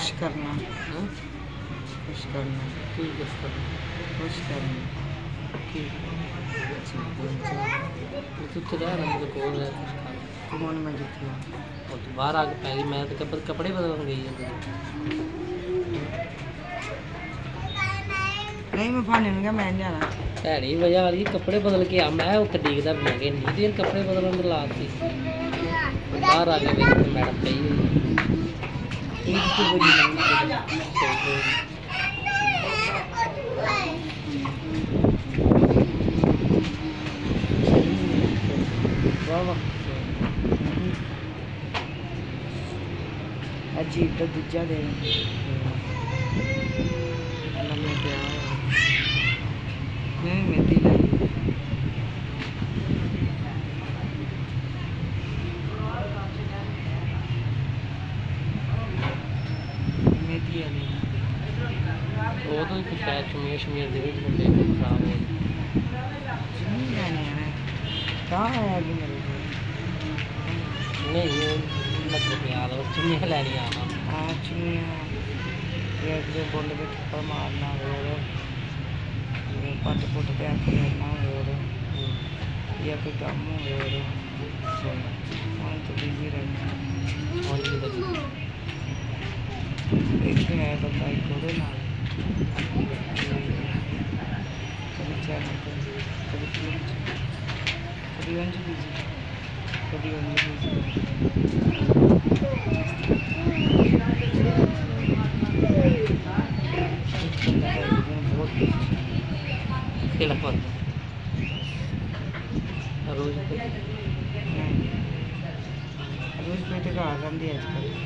ਕੁਛ ਕਰਨਾ ਹਾਂ? ਕੁਛ ਕਰਨਾ ਕੀ ਕਿਸ ਤਰ੍ਹਾਂ ਕੁਛ ਕਰਨਾ। ਤੂੰ ਤੇ ਰਹਿ ਰੰਗ ਕੋਲ ਤੂੰ ਹੁਣ ਮੈਂ ਜਿੱਥੇ ਉਹ ਤੂੰ ਬਾਹਰ ਆ ਕੇ ਪੈ ਗਈ ਮੈਂ ਤਾਂ ਕੱਪੜੇ ਬਦਲਣ ਗਈ ਹਾਂ ਨਹੀਂ ਮੈਂ ਭਾਣੇ ਨੂੰ ਕਿਹਾ ਮੈਂ ਨੀ ਜਾਣਾ। ਭੈੜੀ ਵਜ੍ਹਾ ਵਾਲੀ ਕੱਪੜੇ ਬਦਲ ਕੇ ਆ। ਮੈਂ ਉੱਥੇ ਡੀਕਦਾ ਮੈਂ ਕਿ ਨਹੀਂ। ਦੇਰ ਕੱਪੜੇ ਬਦਲਣ ਦੀ ਲਾਤੀ ਬਾਹਰ ਆ ਕੇ ਵੇਖ ਮੈਡਮ ਪਈ ਹੋਈ ਅਜੀਬ ਤਾਂ ਦੂਜਾ ਦੇ ਮੇਤੀ ਵਾਲੀ ਉਹ ਤਾਂ ਇੱਕ ਸ਼ਾਇਦ ਸ਼ਮੀਰ ਸ਼ਮੀਰ ਦੇ ਵਿੱਚ ਹੁੰਦੇ ਕੋਈ ਖਰਾਬ ਹੋ ਗਈ ਲੈਣੇ ਆ ਕਿ ਮੇਰੇ ਕੋਲ। ਨਹੀਂ ਉਹ ਮਤਲਬ ਯਾਰ ਉਹ ਚੁੰਨੀਆਂ ਲੈਣੀਆਂ ਆ ਆ ਚੁੰਨੀਆਂ ਇਹ ਦੇ ਬੋਲ ਦੇ ਠੱਪਾ ਮਾਰਨਾ ਹੋਰ ਇਹ ਪੱਟ ਪੁੱਟ ਤੇ ਅੱਖ ਲੈਣਾ ਹੋਰ ਜਾਂ ਕੋਈ ਕੰਮ ਹੋਰ ਸੋ ਤੇ ਹੈ ਬੰਦਾ ਇੱਕ ਉਹਦੇ ਨਾਲ ਕਦੀ ਚੈਨਲ ਤੇ ਕਦੀ ਫਿਲਮ ਚ ਕਦੀ ਉਂਝ ਬਿਜ਼ੀ ਕਦੀ ਉਂਝ ਬਿਜ਼ੀ ਖੇਲਾ ਪਰ ਰੋਜ਼ ਤੇ ਰੋਜ਼ ਬੇਟੇ ਘਰ ਜਾਂਦੀ ਅੱਜ ਕੱਲ੍ਹ।